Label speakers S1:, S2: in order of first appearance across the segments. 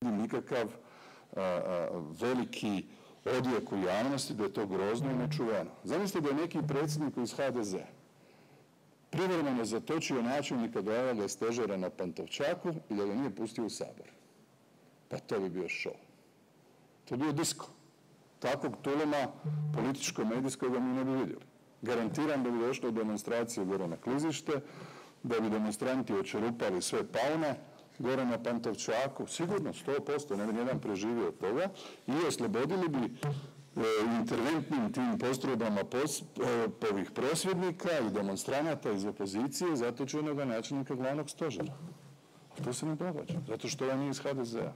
S1: nikakav veliki odjek u javnosti da je to grozno i nečuveno. Zamislite da je neki predsjednik iz HDZ privremeno zatočio načelnika glavnoga stožera na Pantovčaku i da ga nije pustio u Sabor. Pa to bi bio show. To bi bio disko. Takvog tuluma političko-medijskog mi ne bi vidjeli. Garantiram da bi došlo do demonstracije gore na klizište, da bi demonstranti očerupali sve paune, gore na Pantovčaku, sigurno, 100%, ne bi nijedan preživio od toga, i oslobodili bi e, interventnim tim postrojbama pos, e, ovih prosvjednika i demonstranata iz opozicije zatočenoga načelnika glavnog stožera. A to se ne događa, zato što on nije iz HDZ-a.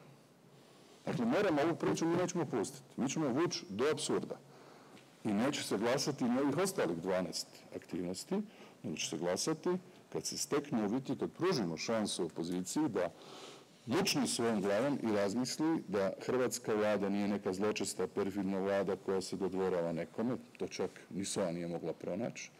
S1: Dakle, moramo ovu priču, mi nećemo pustiti. Mi ćemo vući do absurda. I neće se glasati ni ovih ostalih 12 aktivnosti, nego se glasati kad se steknu uvjeti, kad pružimo šansu opoziciji da mučni svojom glavom i razmisli da hrvatska vlada nije neka zločesta perfidna vlada koja se dodvorava nekome, to čak ni SOA nije mogla pronaći,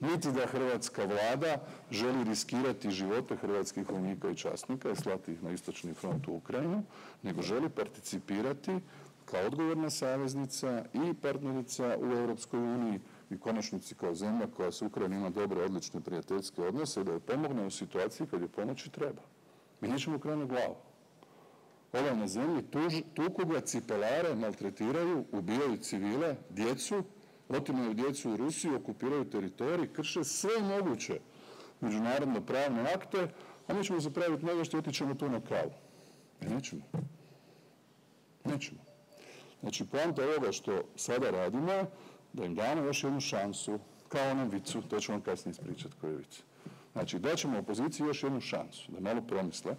S1: niti da hrvatska vlada želi riskirati živote hrvatskih vojnika i časnika i slati ih na istočni front u Ukrajinu, nego želi participirati kao odgovorna saveznica i partnerica u Europskoj uniji i konačnici kao zemlja koja s Ukrajinom ima dobre, odlične prijateljske odnose da joj pomogne u situaciji kad je pomoći treba. Mi nećemo krenuti glavu. Ovaj na zemlji tuku ga, cipelare, maltretiraju, ubijaju civile, djecu, otimaju djecu u Rusiju, okupiraju teritorij, krše sve moguće međunarodno pravne akte, a mi ćemo zapraviti nego što otićemo tu na kavu. E nećemo. Nećemo. Znači, poanta ovoga što sada radimo da im damo još jednu šansu, kao onom vicu, to ću vam kasnije ispričati koji je vic. Znači, daćemo opoziciji još jednu šansu, da malo promisle,